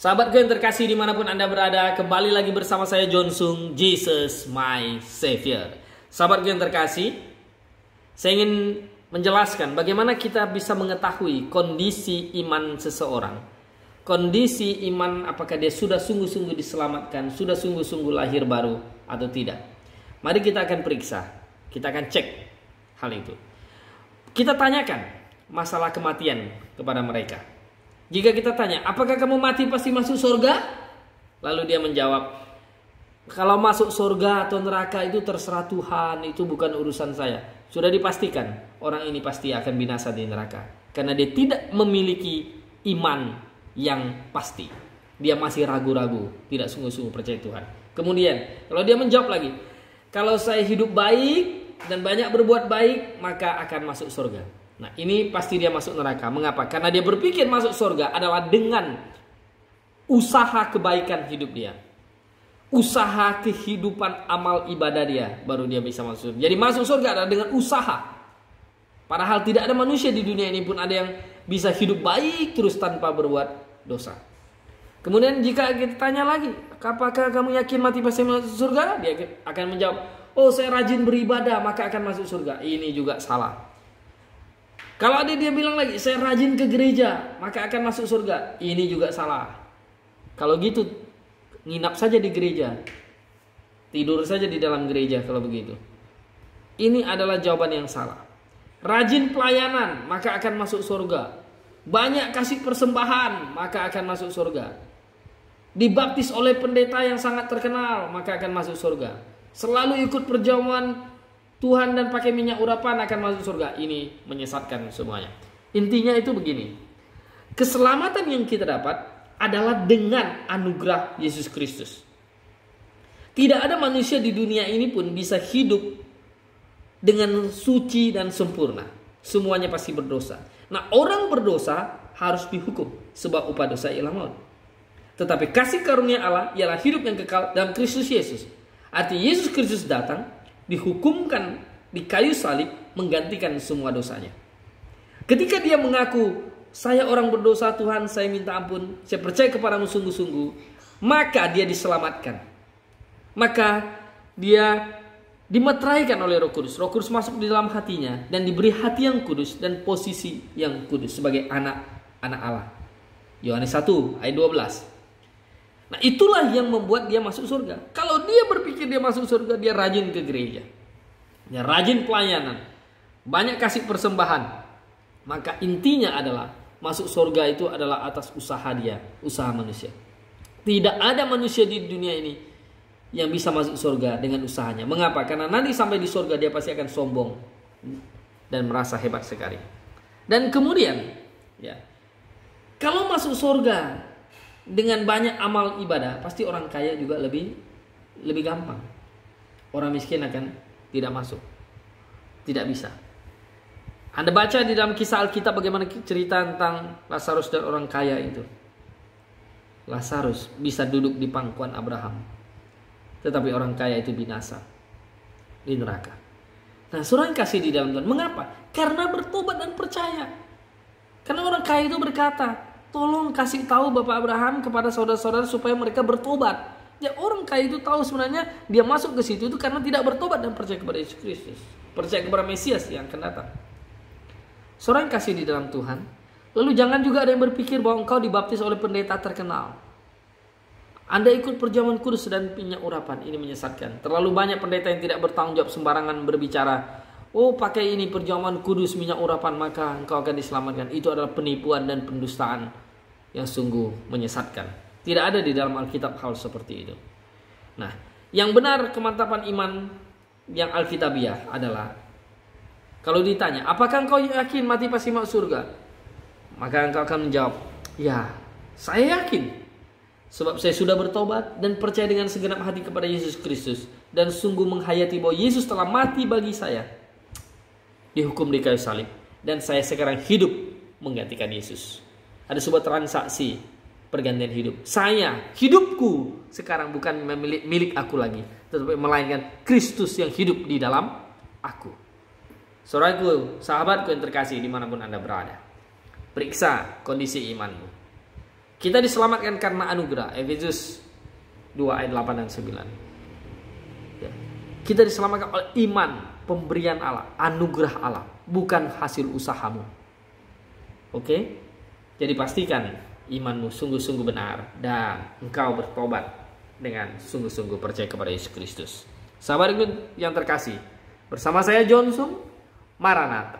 Sahabatku yang terkasih di mana pun Anda berada, kembali lagi bersama saya John Sung, Jesus my Savior. Sahabatku yang terkasih, saya ingin menjelaskan bagaimana kita bisa mengetahui kondisi iman seseorang. Kondisi iman apakah dia sudah sungguh-sungguh diselamatkan, sudah sungguh-sungguh lahir baru atau tidak. Mari kita akan periksa, kita akan cek hal itu. Kita tanyakan masalah kematian kepada mereka. Jika kita tanya, apakah kamu mati pasti masuk surga? Lalu dia menjawab, kalau masuk surga atau neraka itu terserah Tuhan, itu bukan urusan saya. Sudah dipastikan orang ini pasti akan binasa di neraka. Karena dia tidak memiliki iman yang pasti. Dia masih ragu-ragu, tidak sungguh-sungguh percaya Tuhan. Kemudian, kalau dia menjawab lagi, kalau saya hidup baik dan banyak berbuat baik, maka akan masuk surga. Nah ini pasti dia masuk neraka. Mengapa? Karena dia berpikir masuk surga adalah dengan usaha kebaikan hidup dia. Usaha kehidupan amal ibadah dia. Baru dia bisa masuk surga. Jadi masuk surga adalah dengan usaha. Padahal tidak ada manusia di dunia ini pun ada yang bisa hidup baik terus tanpa berbuat dosa. Kemudian jika kita tanya lagi, apakah kamu yakin mati pasti masuk surga? Dia akan menjawab, oh saya rajin beribadah maka akan masuk surga. Ini juga salah. Kalau ada dia bilang lagi, saya rajin ke gereja, maka akan masuk surga. Ini juga salah. Kalau gitu, nginap saja di gereja. Tidur saja di dalam gereja kalau begitu. Ini adalah jawaban yang salah. Rajin pelayanan, maka akan masuk surga. Banyak kasih persembahan, maka akan masuk surga. Dibaptis oleh pendeta yang sangat terkenal, maka akan masuk surga. Selalu ikut perjamuan Tuhan dan pakai minyak urapan akan masuk surga. Ini menyesatkan semuanya. Intinya itu begini. Keselamatan yang kita dapat adalah dengan anugerah Yesus Kristus. Tidak ada manusia di dunia ini pun bisa hidup dengan suci dan sempurna. Semuanya pasti berdosa. Nah, orang berdosa harus dihukum sebab upah dosa ialah maut. Tetapi kasih karunia Allah ialah hidup yang kekal dalam Kristus Yesus. Arti Yesus Kristus datang dihukumkan di kayu salib menggantikan semua dosanya. Ketika dia mengaku, saya orang berdosa Tuhan, saya minta ampun, saya percaya kepadamu sungguh-sungguh, maka dia diselamatkan. Maka dia dimeteraikan oleh Roh Kudus. Roh Kudus masuk di dalam hatinya dan diberi hati yang kudus dan posisi yang kudus sebagai anak anak Allah. Yohanes 1 ayat 12. Nah itulah yang membuat dia masuk surga. Kalau dia berpikir dia masuk surga, dia rajin ke gereja. Dia rajin pelayanan. Banyak kasih persembahan. Maka intinya adalah masuk surga itu adalah atas usaha dia, usaha manusia. Tidak ada manusia di dunia ini yang bisa masuk surga dengan usahanya. Mengapa? Karena nanti sampai di surga dia pasti akan sombong dan merasa hebat sekali. Dan kemudian, ya, kalau masuk surga dengan banyak amal ibadah, pasti orang kaya juga lebih lebih gampang. Orang miskin akan tidak masuk. Tidak bisa. Anda baca di dalam kisah Alkitab bagaimana cerita tentang Lazarus dan orang kaya itu. Lazarus bisa duduk di pangkuan Abraham. Tetapi orang kaya itu binasa di neraka. Nah, surah kasih di dalam Tuhan. Mengapa? Karena bertobat dan percaya. Karena orang kaya itu berkata, Tolong kasih tahu Bapak Abraham kepada saudara-saudara supaya mereka bertobat. Ya orang kaya itu tahu sebenarnya dia masuk ke situ itu karena tidak bertobat dan percaya kepada Yesus Kristus. Percaya kepada Mesias yang akan datang. Seorang kasih di dalam Tuhan. Lalu jangan juga ada yang berpikir bahwa engkau dibaptis oleh pendeta terkenal. Anda ikut perjamuan kudus dan minyak urapan. Ini menyesatkan. Terlalu banyak pendeta yang tidak bertanggung jawab sembarangan berbicara. Oh pakai ini perjamuan kudus minyak urapan maka engkau akan diselamatkan. Itu adalah penipuan dan pendustaan yang sungguh menyesatkan. Tidak ada di dalam Alkitab hal seperti itu. Nah, yang benar kemantapan iman yang Alkitabiah adalah kalau ditanya, apakah engkau yakin mati pasti masuk surga? Maka engkau akan menjawab, ya, saya yakin. Sebab saya sudah bertobat dan percaya dengan segenap hati kepada Yesus Kristus. Dan sungguh menghayati bahwa Yesus telah mati bagi saya. Dihukum di kayu salib. Dan saya sekarang hidup menggantikan Yesus. Ada sebuah transaksi pergantian hidup. Saya, hidupku sekarang bukan milik, milik aku lagi, tetapi melainkan Kristus yang hidup di dalam aku. Saudaraku, sahabatku yang terkasih di mana pun Anda berada. Periksa kondisi imanmu. Kita diselamatkan karena anugerah. Efesus 2 ayat 8 dan 9. Ya. Kita diselamatkan oleh iman, pemberian Allah, anugerah Allah, bukan hasil usahamu. Oke? Jadi pastikan imanmu sungguh-sungguh benar dan engkau bertobat dengan sungguh-sungguh percaya kepada Yesus Kristus. Sahabat yang terkasih, bersama saya Johnson Maranatha.